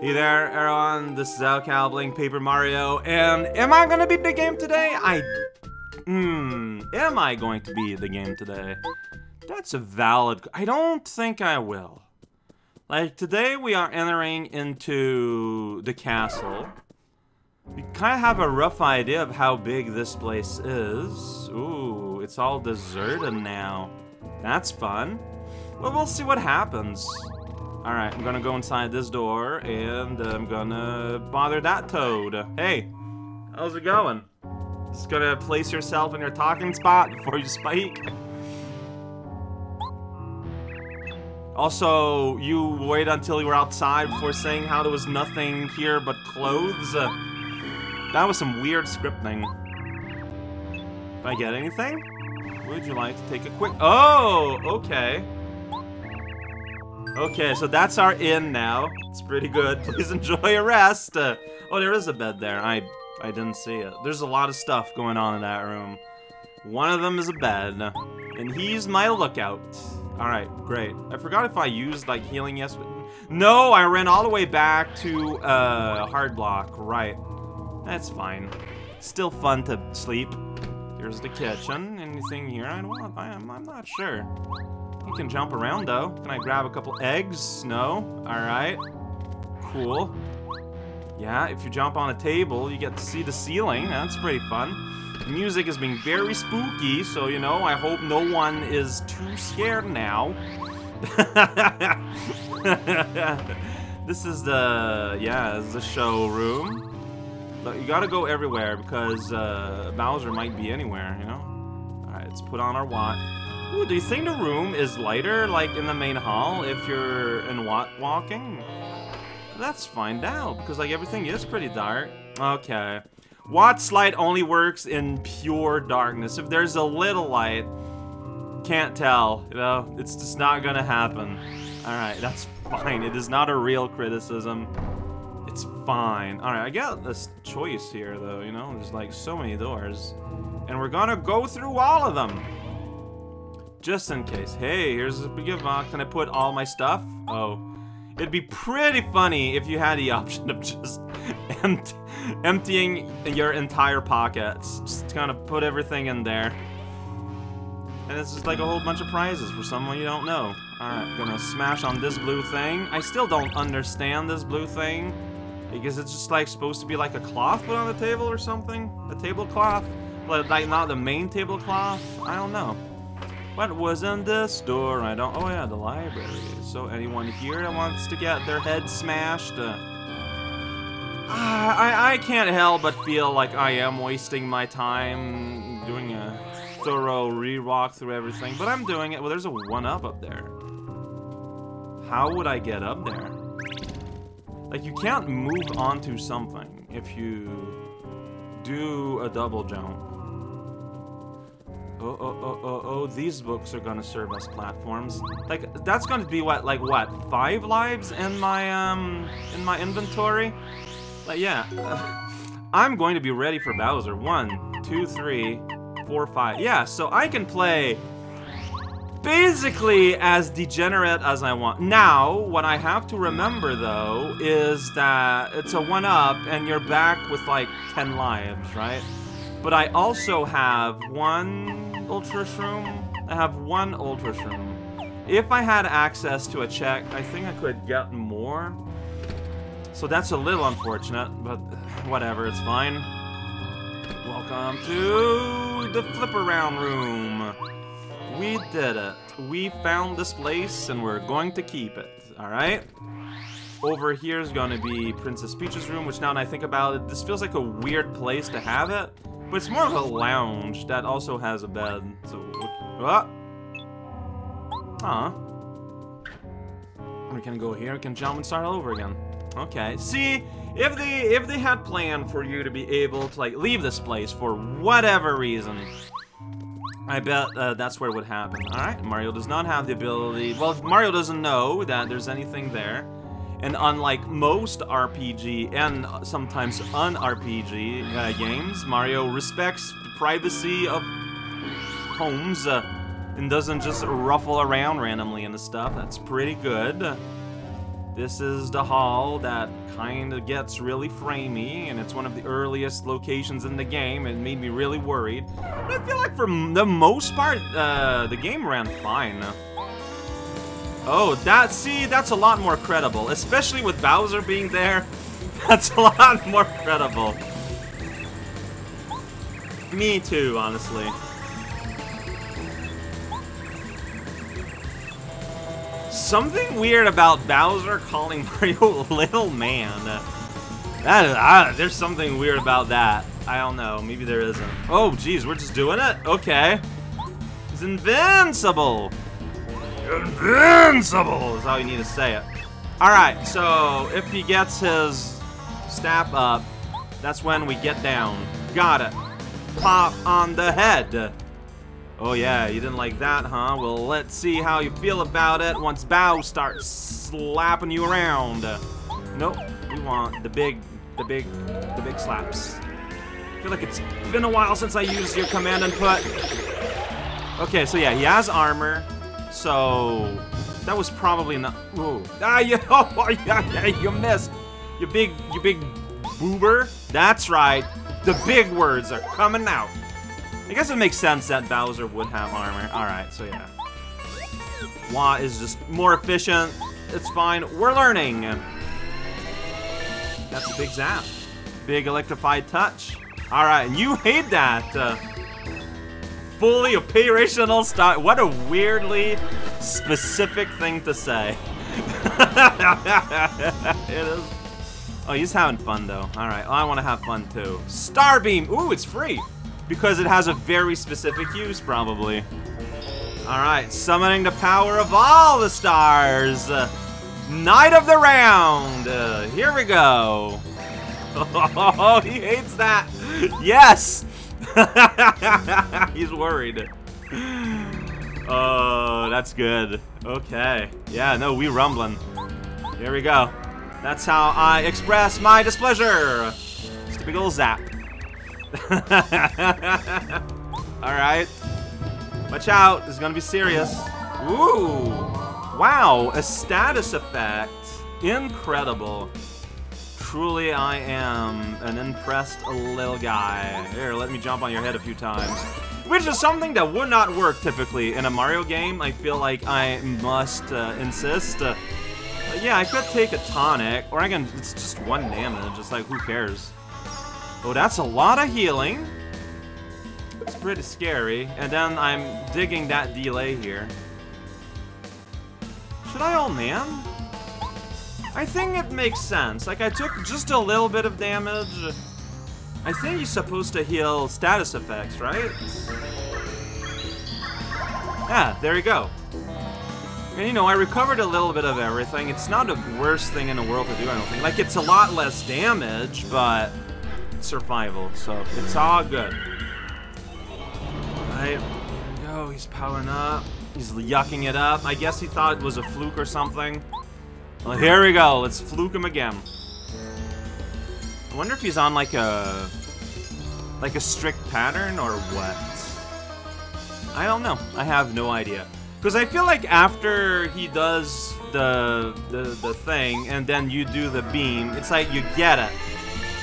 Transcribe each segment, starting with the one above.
Hey there, everyone. This is raocow playing Paper Mario, and am I gonna beat the game today? I. Hmm. Am I going to beat the game today? That's a valid. I don't think I will. Like, today we are entering into the castle. We kind of have a rough idea of how big this place is. Ooh, it's all deserted now. That's fun. But we'll see what happens. Alright, I'm gonna go inside this door, and I'm gonna bother that toad. Hey, how's it going? Just gonna place yourself in your talking spot before you spike. Also, you wait until you were outside before saying how there was nothing here but clothes. That was some weird scripting. Did I get anything? Would you like to take a quick... Oh, okay. Okay, so that's our inn now. It's pretty good. Please enjoy a rest. Uh, oh, there is a bed there. I I didn't see it. There's a lot of stuff going on in that room. One of them is a bed, and he's my lookout. All right, great. I forgot if I used like healing yesterday. No, I ran all the way back to uh, hard block. Right. That's fine. Still fun to sleep. Here's the kitchen. Anything here? I don't. I'm. I'm not sure. You can jump around though. Can I grab a couple eggs? No. Alright. Cool. Yeah, if you jump on a table, you get to see the ceiling. That's pretty fun. The music is being very spooky, so you know, I hope no one is too scared now. this is the, yeah, this is the showroom. But you gotta go everywhere because uh, Bowser might be anywhere, you know? Alright, let's put on our watch. Ooh, do you think the room is lighter, like in the main hall, if you're in what walking? Let's find out, because like everything is pretty dark. Okay. Watts light only works in pure darkness. If there's a little light, can't tell, you know? It's just not gonna happen. Alright, that's fine. It is not a real criticism. It's fine. Alright, I got this choice here, though, you know? There's like so many doors. And we're gonna go through all of them. Just in case. Hey, here's a big box. Can I put all my stuff? Oh. It'd be pretty funny if you had the option of just empty, emptying your entire pockets. Just kind of put everything in there. And it's just like a whole bunch of prizes for someone you don't know. Alright, gonna smash on this blue thing. I still don't understand this blue thing. Because it's just like supposed to be like a cloth put on the table or something? A tablecloth? But like not the main tablecloth? I don't know. What was in this door? I don't... Oh, yeah, the library. So anyone here that wants to get their head smashed? Uh, I, I can't help but feel like I am wasting my time doing a thorough re-walk through everything. But I'm doing it. Well, there's a one-up up there. How would I get up there? Like, you can't move onto something if you do a double jump. Oh, oh, oh, oh, oh, these books are gonna serve as platforms. Like, that's gonna be what, like what, five lives in my, um, in my inventory? Like, yeah. I'm going to be ready for Bowser. One, two, three, four, five. Yeah, so I can play basically as degenerate as I want. Now, what I have to remember, though, is that it's a one-up and you're back with, like, 10 lives, right? But I also have one Ultra Shroom. I have one Ultra Shroom. If I had access to a check, I think I could get more. So that's a little unfortunate, but whatever, it's fine. Welcome to the flip around room. We did it. We found this place and we're going to keep it, alright? Over here is going to be Princess Peach's room, which now that I think about it, this feels like a weird place to have it. But it's more of a lounge that also has a bed. So, ah. Huh. We can go here, we can jump and start all over again. Okay. See, if they if they had planned for you to be able to like leave this place for whatever reason, I bet uh, that's where it would happen. All right. Mario does not have the ability. Well, Mario doesn't know that there's anything there. And unlike most RPG and sometimes un-RPG uh, games, Mario respects the privacy of homes uh, and doesn't just ruffle around randomly into stuff. That's pretty good. This is the hall that kind of gets really framey, and it's one of the earliest locations in the game. It made me really worried. But I feel like for the most part, uh, the game ran fine. Oh, that, see, that's a lot more credible, especially with Bowser being there. That's a lot more credible. Me too, honestly. Something weird about Bowser calling Mario little man. That is, ah, there's something weird about that. I don't know. Maybe there isn't. Oh, geez, we're just doing it? Okay. He's invincible. Invincible is how you need to say it. Alright, so if he gets his staff up, that's when we get down. Got it. Pop on the head. Oh yeah, you didn't like that, huh? Well, let's see how you feel about it once Bow starts slapping you around. Nope, we want the big, the big, the big slaps. I feel like it's been a while since I used your command input. Okay, so yeah, he has armor, so that was probably not. Ooh, ah, you, oh, yeah, yeah, you missed. You big, you big boober. That's right. The big words are coming out. I guess it makes sense that Bowser would have armor. Alright, so yeah. Wah is just more efficient. It's fine. We're learning. That's a big zap. Big electrified touch. Alright, and you hate that. Uh, fully operational style. What a weirdly specific thing to say. it is. Oh, he's having fun though. Alright, well, I want to have fun too. Starbeam! Ooh, it's free! Because it has a very specific use, probably. Alright, summoning the power of all the stars! Uh, Night of the round! Uh, here we go. Oh, he hates that! Yes! He's worried. Oh, that's good. Okay. Yeah, no, we rumbling. Here we go. That's how I express my displeasure. Just a big ol' zap. Alright. Watch out. This is gonna be serious. Ooh. Wow. A status effect. Incredible. Truly, I am an impressed little guy. Here, let me jump on your head a few times. Which is something that would not work typically in a Mario game. I feel like I must uh, insist. Uh, yeah, I could take a tonic, or I can, it's just one damage. It's like, who cares? Oh, that's a lot of healing. It's pretty scary. And then I'm digging that delay here. Should I all man? I think it makes sense. Like, I took just a little bit of damage. I think he's supposed to heal status effects, right? Yeah, there you go. And you know, I recovered a little bit of everything. It's not the worst thing in the world to do, I don't think. Like, it's a lot less damage, but survival, so it's all good. Alright, there we go, he's powering up. He's yucking it up. I guess he thought it was a fluke or something. Well, here we go, let's fluke him again. I wonder if he's on like a... like a strict pattern or what? I don't know. I have no idea. Because I feel like after he does the, the the thing and then you do the beam, it's like you get it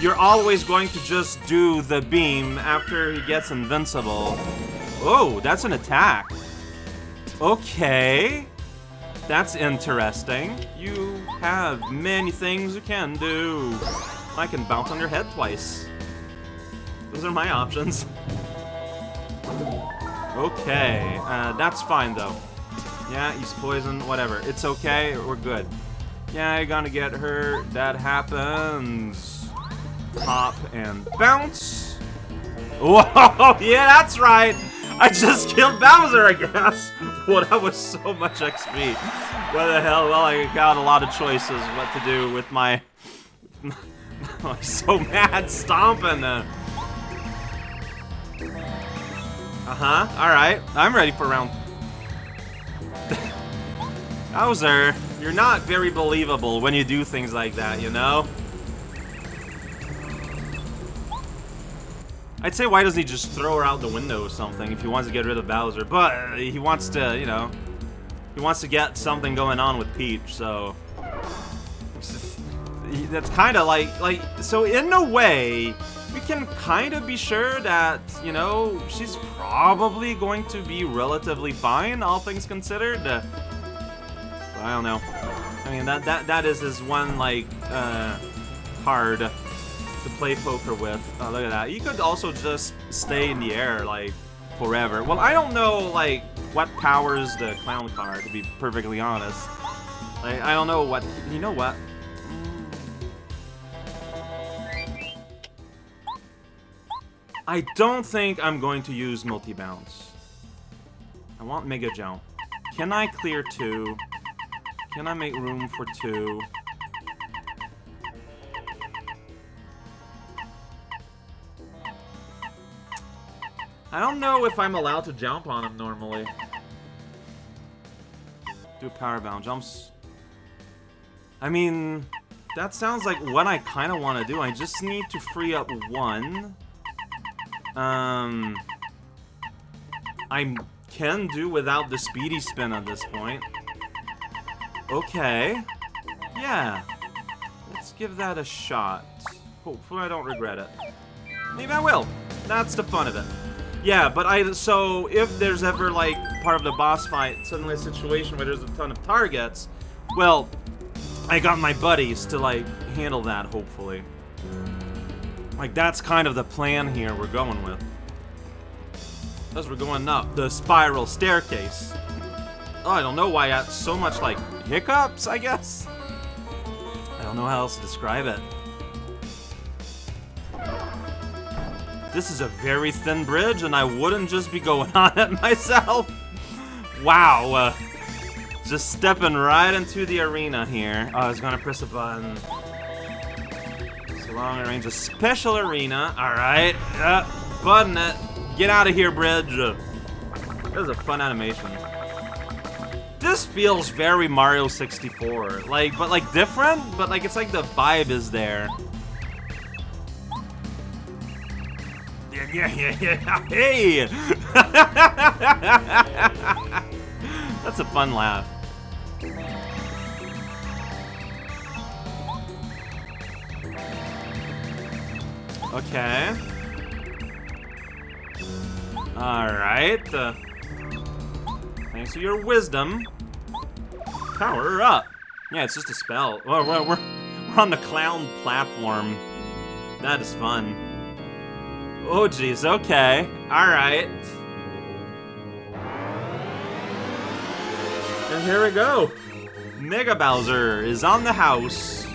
you're always going to just do the beam after he gets invincible. Oh, that's an attack. Okay. That's interesting. You have many things you can do. I can bounce on your head twice. Those are my options. Okay, uh, that's fine though. Yeah, he's poisoned, whatever. It's okay, we're good. Yeah, you're gonna get hurt. That happens. Pop and bounce. Whoa, yeah, that's right. I just killed Bowser, I guess. Well, that was so much XP. What the hell? Well, I got a lot of choices what to do with my... I'm so mad stomping. Uh-huh, alright. I'm ready for round... Bowser, you're not very believable when you do things like that, you know? I'd say why doesn't he just throw her out the window or something if he wants to get rid of Bowser, but he wants to, you know, he wants to get something going on with Peach, so... that's kind of like like so in a way we can kind of be sure that you know she's probably going to be relatively fine all things considered. Uh, i don't know. I mean that that that is his one like uh card to play poker with oh look at that you could also just stay in the air like forever well i don't know like what powers the clown car, to be perfectly honest like i don't know what you know what I don't think I'm going to use multi-bounce. I want Mega Jump. Can I clear two? Can I make room for two? I don't know if I'm allowed to jump on him normally. Do power bound jumps. I mean, that sounds like what I kind of want to do. I just need to free up one. Um, I can do without the speedy spin at this point. Okay. Yeah. Let's give that a shot. Hopefully I don't regret it. Maybe I will. That's the fun of it. Yeah, but I so if there's ever like part of the boss fight, suddenly a situation where there's a ton of targets, well, I got my buddies to like handle that hopefully. Like, that's kind of the plan here we're going with. As we're going up the spiral staircase. Oh, I don't know why I got so much, like, hiccups, I guess? I don't know how else to describe it. This is a very thin bridge, and I wouldn't just be going on it myself. Wow. Uh, just stepping right into the arena here. Oh, I was gonna press a button. So long range, a special arena. Alright. Uh, button it. Get out of here, bridge. This is a fun animation. This feels very Mario 64. Like, but like different, but like it's like the vibe is there. Yeah, yeah, yeah. Hey! That's a fun laugh. Okay. Alright. Uh, thanks to your wisdom. Power up. Yeah, it's just a spell. We're, we're, we're on the clown platform. That is fun. Oh, jeez. Okay. Alright. And here we go. Mega Bowser is on the house.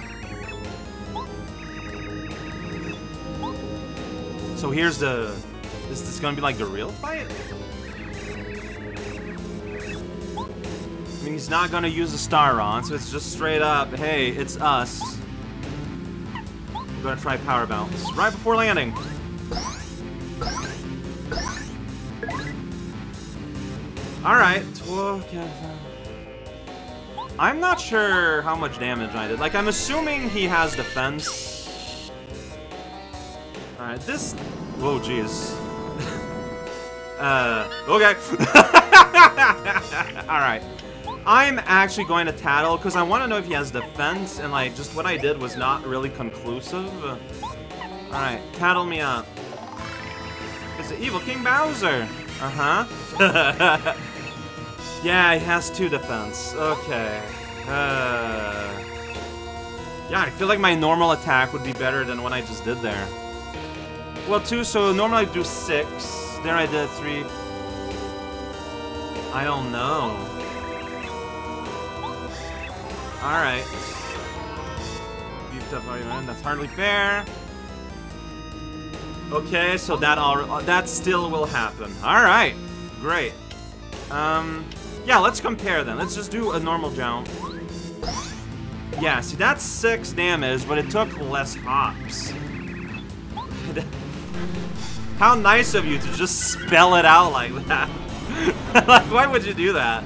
So here's the... Is this gonna be like the real fight? I mean, he's not gonna use a star on, so it's just straight up, hey, it's us. We're gonna try Power Bounce right before landing. Alright. I'm not sure how much damage I did. Like, I'm assuming he has defense. Alright, this... Whoa, jeez. uh, okay. Alright. I'm actually going to tattle, because I want to know if he has defense, and like, just what I did was not really conclusive. Alright, tattle me up. It's the Evil King Bowser! Uh-huh. yeah, he has two defense. Okay. Uh... Yeah, I feel like my normal attack would be better than what I just did there. Well, two, so normally I do six. Then I did three. I don't know. Alright. Up that's hardly fair. Okay, so that all that still will happen. Alright. Great. Um yeah, let's compare then. Let's just do a normal jump. Yeah, see that's six damage, but it took less hops. How nice of you to just spell it out like that. like, why would you do that?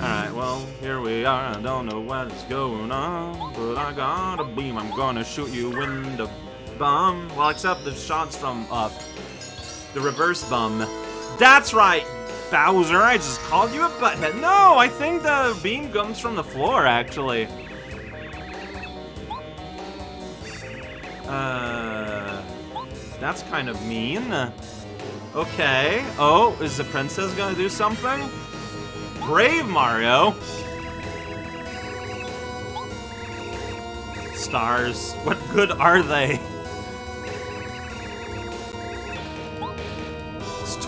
Alright, well, here we are. I don't know what's going on, but I got a beam. I'm gonna shoot you in the bum. Well, except the shots from. Uh, the reverse bum. That's right, Bowser. I just called you a butthead. No, I think the beam comes from the floor, actually. Uh, that's kind of mean. Okay. Oh, is the princess gonna do something? Brave Mario. Stars. What good are they?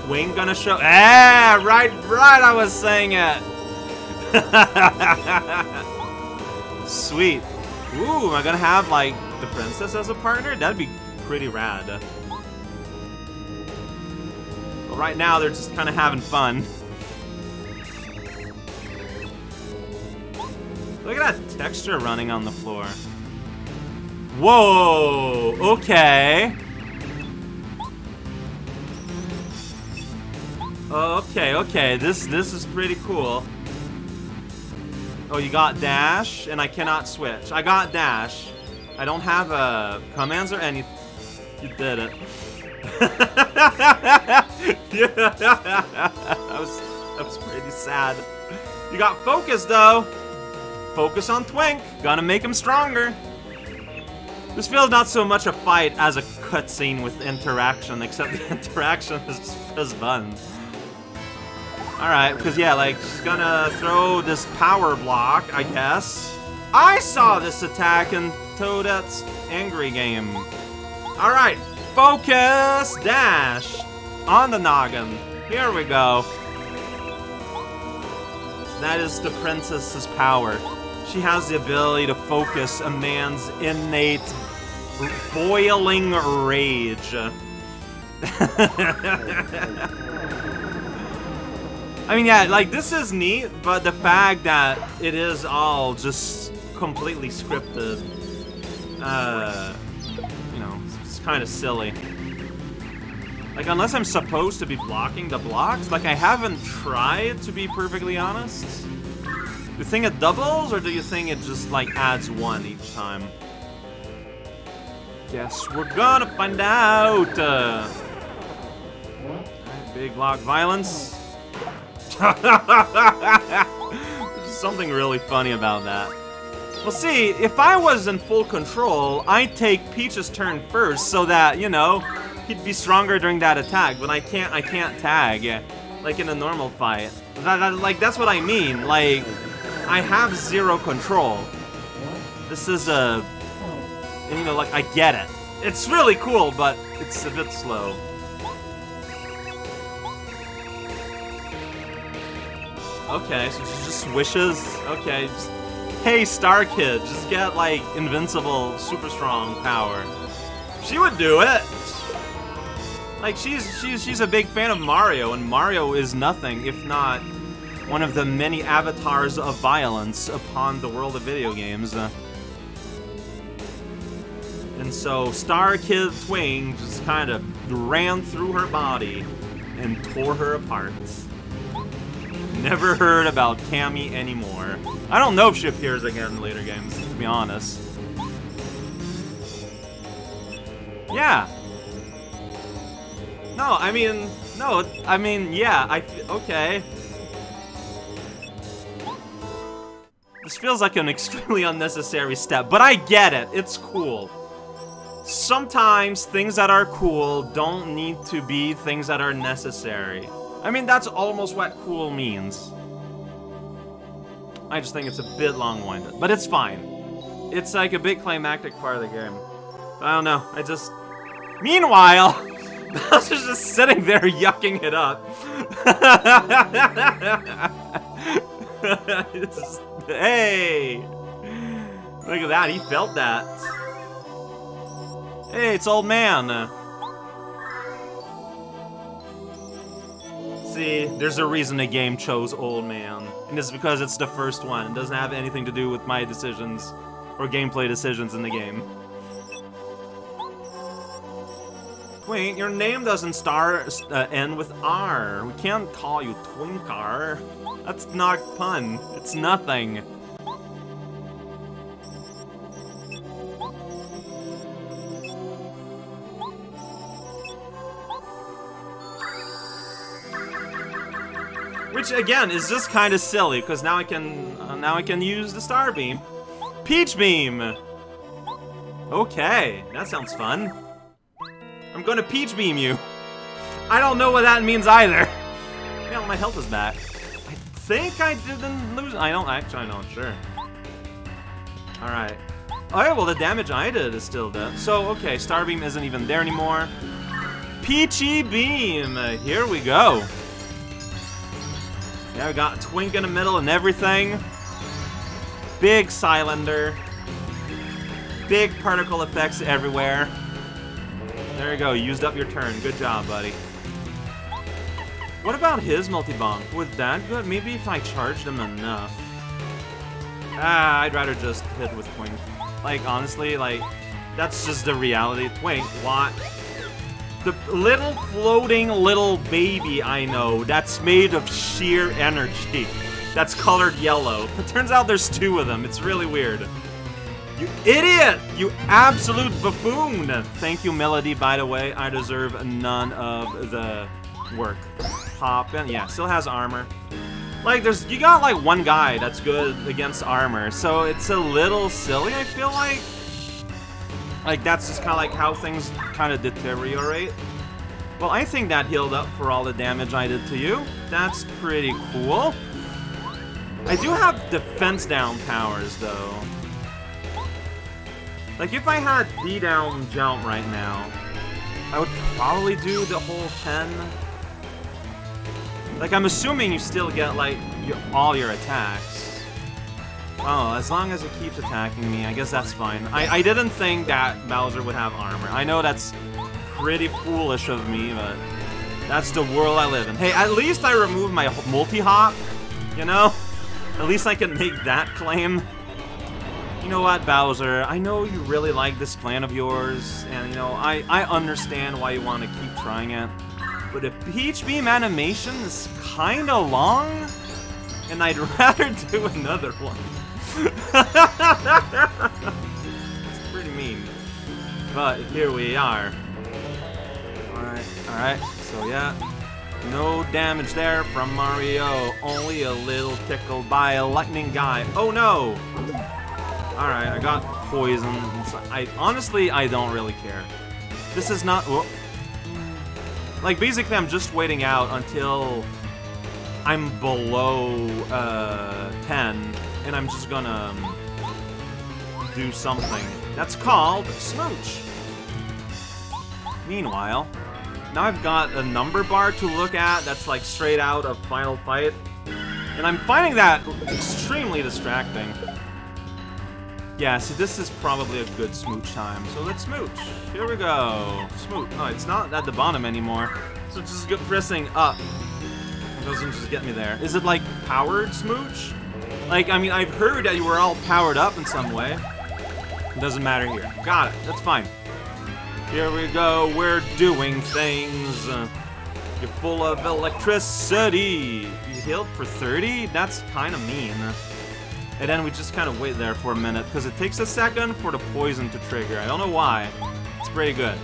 Twink gonna show? Ah, right, right. I was saying it. Sweet. Ooh, am I gonna have like the princess as a partner? That'd be pretty rad. But right now, they're just kind of having fun. Look at that texture running on the floor. Whoa, okay. Okay, okay, this this is pretty cool. Oh, you got dash, and I cannot switch. I got dash. I don't have uh, commands or anything. You did it. that was that was pretty sad. You got focus though. Focus on Twink. Gonna make him stronger. This feels not so much a fight as a cutscene with interaction, except the interaction is just fun. Alright, because yeah, like, she's gonna throw this power block, I guess. I saw this attack in Toadette's Angry Game. Alright, focus, dash, on the noggin. Here we go. That is the princess's power. She has the ability to focus a man's innate boiling rage. I mean, yeah, like, this is neat, but the fact that it is all just completely scripted, uh, you know, it's kind of silly. Like, unless I'm supposed to be blocking the blocks, like, I haven't tried, to be perfectly honest. Do you think it doubles, or do you think it just, like, adds one each time? Guess we're gonna find out! Uh, big block violence. There's something really funny about that. Well, see, if I was in full control, I'd take Peach's turn first so that, you know, he'd be stronger during that attack, but I can't, I can't tag, like in a normal fight. That, that, like, that's what I mean, like, I have zero control. This is a, you know, like, I get it. It's really cool, but it's a bit slow. Okay, so she just wishes. Okay, just, hey, Star Kid, just get like invincible, super strong power. She would do it. Like she's she's she's a big fan of Mario, and Mario is nothing if not one of the many avatars of violence upon the world of video games. And so Star Kid Twink just kind of ran through her body and tore her apart. Never heard about Kammy anymore. I don't know if she appears again in later games, to be honest. Yeah. No, I mean, no, I mean, yeah, I, okay. This feels like an extremely unnecessary step, but I get it. It's cool. Sometimes things that are cool don't need to be things that are necessary. I mean, that's almost what cool means. I just think it's a bit long-winded, but it's fine. It's like a big climactic part of the game. I don't know, I just... Meanwhile, Bowser's just sitting there yucking it up. hey! Look at that, he felt that. Hey, it's old man. See, there's a reason the game chose Old Man. And it's because it's the first one. It doesn't have anything to do with my decisions or gameplay decisions in the game. Wait, your name doesn't start uh, end with R. We can't call you Twinkar. That's not pun. It's nothing. Which again is just kind of silly because now I can uh, now I can use the star beam, peach beam. Okay, that sounds fun. I'm gonna peach beam you. I don't know what that means either. Yeah, my health is back. I think I didn't lose. I don't actually. I know. Sure. All right. All right. Well, the damage I did is still there. So okay, Starbeam isn't even there anymore. Peachy Beam. Here we go. Yeah, we got Twink in the middle and everything. Big cylinder. Big particle effects everywhere. There you go, used up your turn. Good job, buddy. What about his multi-bomb? Would that good? Maybe if I charged him enough. Ah, I'd rather just hit with Twink. Like, honestly, like, that's just the reality. Twink, what? The little floating little baby I know that's made of sheer energy. That's colored yellow. It turns out there's two of them. It's really weird. You idiot! You absolute buffoon! Thank you, Melody, by the way. I deserve none of the work pop. And yeah, still has armor. Like, there's you got like one guy that's good against armor, so it's a little silly. I feel like. Like that's just kind of like how things kind of deteriorate. Well, I think that healed up for all the damage I did to you. That's pretty cool. I do have defense down powers though. Like if I had D down jump right now, I would probably do the whole 10 like, I'm assuming you still get, like, your, all your attacks. Oh, as long as it keeps attacking me, I guess that's fine. I, I didn't think that Bowser would have armor. I know that's pretty foolish of me, but that's the world I live in. Hey, at least I removed my multi-hop, you know? At least I can make that claim. You know what, Bowser? I know you really like this plan of yours, and, you know, I, I understand why you want to keep trying it. But a Peach Beam animation is kinda long, and I'd rather do another one. It's pretty mean. But here we are. Alright, alright, so yeah. No damage there from Mario, only a little tickled by a lightning guy. Oh no! Alright, I got poisoned. I Honestly, I don't really care. This is not... Whoa. Like, basically, I'm just waiting out until I'm below uh, 10, and I'm just gonna um, do something. That's called Smooch. Meanwhile, now I've got a number bar to look at that's like straight out of Final Fight, and I'm finding that extremely distracting. Yeah, see, this is probably a good smooch time. So let's smooch. Here we go. Smooch. Oh, it's not at the bottom anymore. So just pressing up. It doesn't just get me there. Is it like powered smooch? Like, I mean, I've heard that you were all powered up in some way. It doesn't matter here. Got it. That's fine. Here we go. We're doing things. Uh, you're full of electricity. You healed for 30? That's kind of mean. And then we just kind of wait there for a minute, because it takes a second for the poison to trigger. I don't know why. It's pretty good.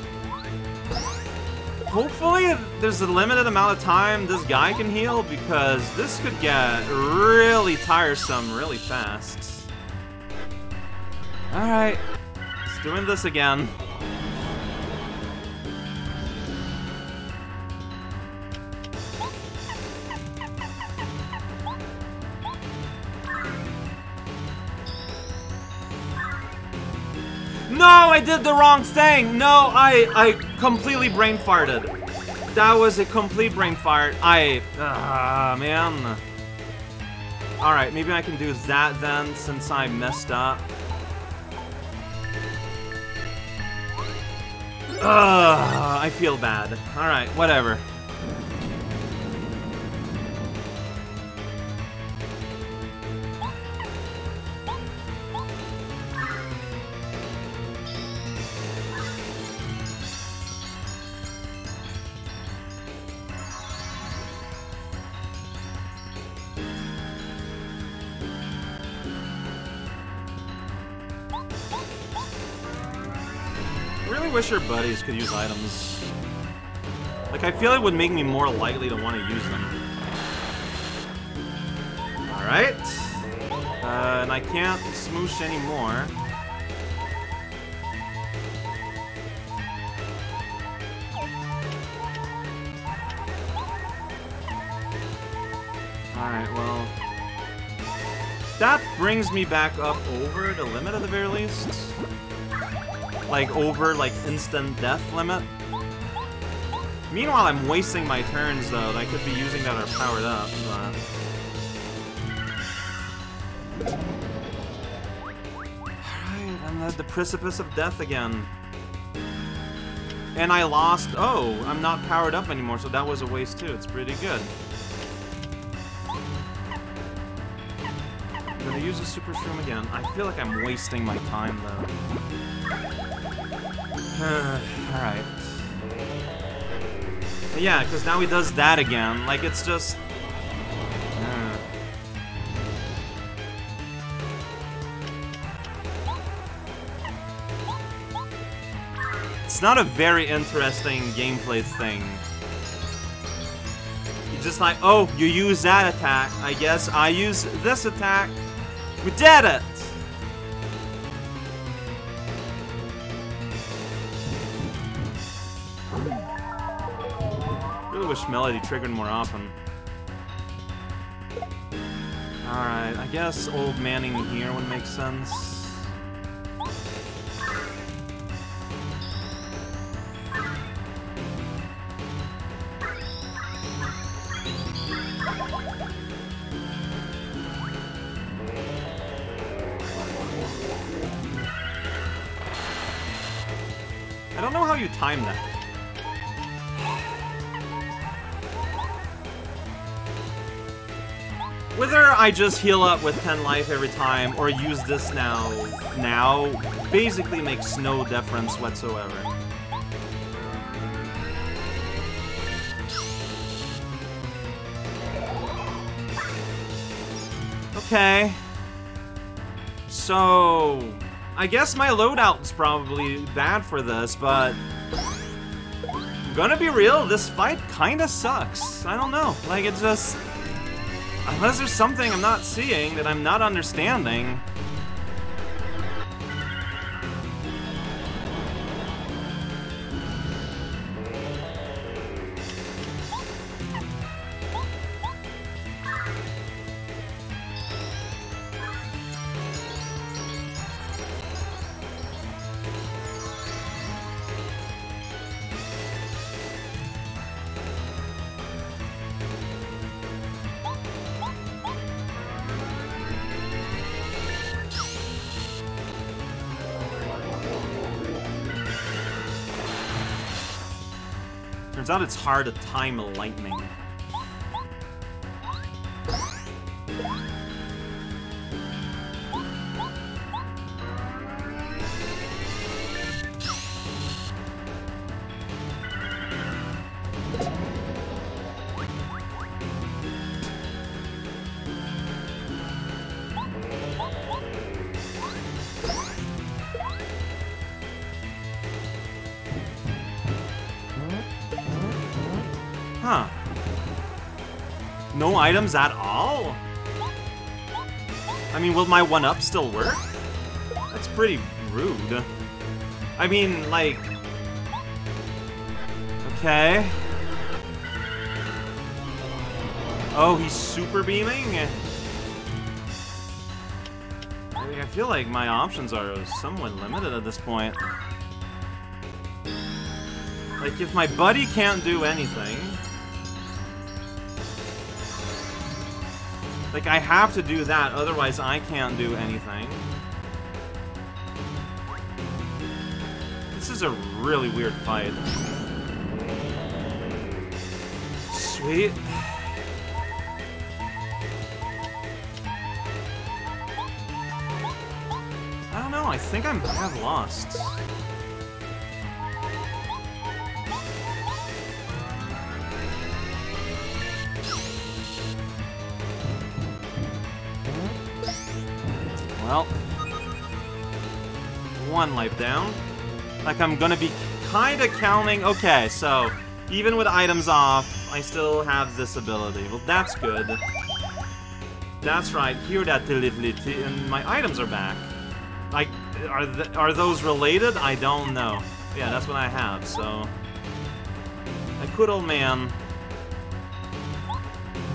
Hopefully, there's a limited amount of time this guy can heal, because this could get really tiresome really fast. Alright, let's doing this again. I did the wrong thing. No, I I completely brain farted. That was a complete brain fart. I, ah, uh, man. All right, maybe I can do that then, since I messed up. Ugh, I feel bad. All right, whatever. Sure, buddies could use items. Like, I feel it would make me more likely to want to use them. Alright. Uh, and I can't smoosh anymore. Alright, well... That brings me back up over the limit at the very least. Like, over, like, instant death limit. Meanwhile, I'm wasting my turns, though. I could be using that are powered up, but... Alright, I'm at the precipice of death again. And I lost... Oh, I'm not powered up anymore, so that was a waste, too. It's pretty good. I'm gonna use a Super Shroom again. I feel like I'm wasting my time, though. Alright. Yeah, because now he does that again. Like, it's just... Uh. It's not a very interesting gameplay thing. You're just like, oh, you use that attack. I guess I use this attack. We did it! Wish Melody triggered more often. Alright, I guess old manning here would make sense. I just heal up with 10 life every time or use this now, now, basically makes no difference whatsoever. Okay. So, I guess my loadout's probably bad for this, but... Gonna be real, this fight kinda sucks. I don't know. Like, it just... Unless there's something I'm not seeing that I'm not understanding. Turns out it's hard to time lightning. Items at all? I mean, will my 1-up still work? That's pretty rude. I mean, like... Okay. Oh, he's super beaming? I feel like my options are somewhat limited at this point. Like, if my buddy can't do anything... Like, I have to do that, otherwise I can't do anything. This is a really weird fight. Sweet. I don't know, I think I'm, have lost. One life down. Like I'm gonna be kind of counting. Okay, so even with items off, I still have this ability. Well, that's good. That's right. Hear that, and my items are back. Like, are th are those related? I don't know. Yeah, that's what I have. So, a good old man.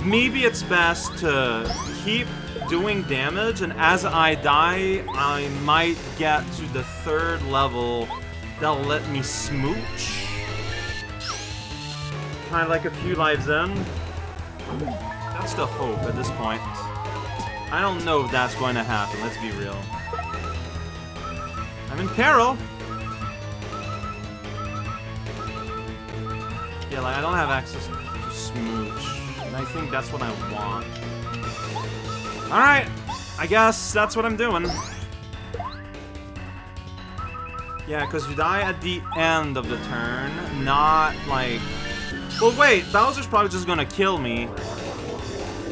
maybe it's best to keep doing damage, and as I die, I might get to the third level that'll let me smooch. Kind of like a few lives in. That's the hope at this point. I don't know if that's going to happen, let's be real. I'm in peril! Yeah, like, I don't have access to Smooch. And I think that's what I want. Alright! I guess that's what I'm doing. Yeah, because you die at the end of the turn, not like... Well, wait, Bowser's probably just gonna kill me.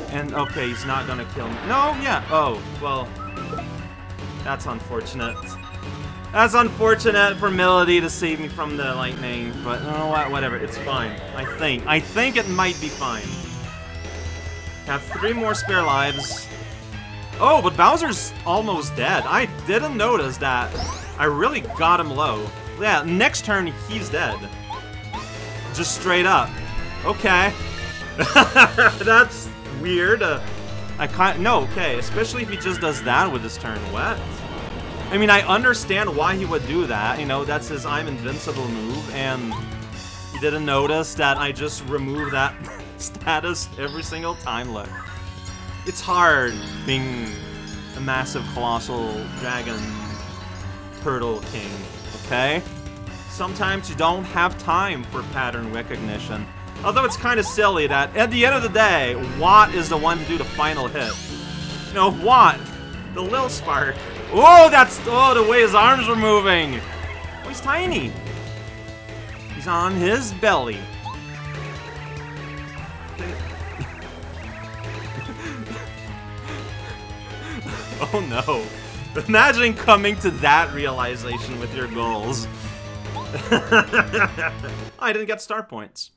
And, okay, he's not gonna kill me. No, yeah, oh, well... That's unfortunate. That's unfortunate for Melody to save me from the lightning, but you know what, whatever, it's fine. I think. I think it might be fine. Have three more spare lives. Oh, but Bowser's almost dead. I didn't notice that. I really got him low. Yeah, next turn, he's dead. Just straight up. Okay. That's weird. Uh, I can't. No, okay. Especially if he just does that with his turn. What? I mean, I understand why he would do that. You know, that's his I'm invincible move, and he didn't notice that I just remove that status every single time. Look, it's hard being a massive, colossal dragon turtle king, okay? Sometimes you don't have time for pattern recognition. Although it's kind of silly that, at the end of the day, Watt is the one to do the final hit. You know, Watt, the Lil Spark. Oh, that's, oh, the way his arms were moving. Oh, he's tiny. He's on his belly. oh no. Imagine coming to that realization with your goals. I didn't get star points.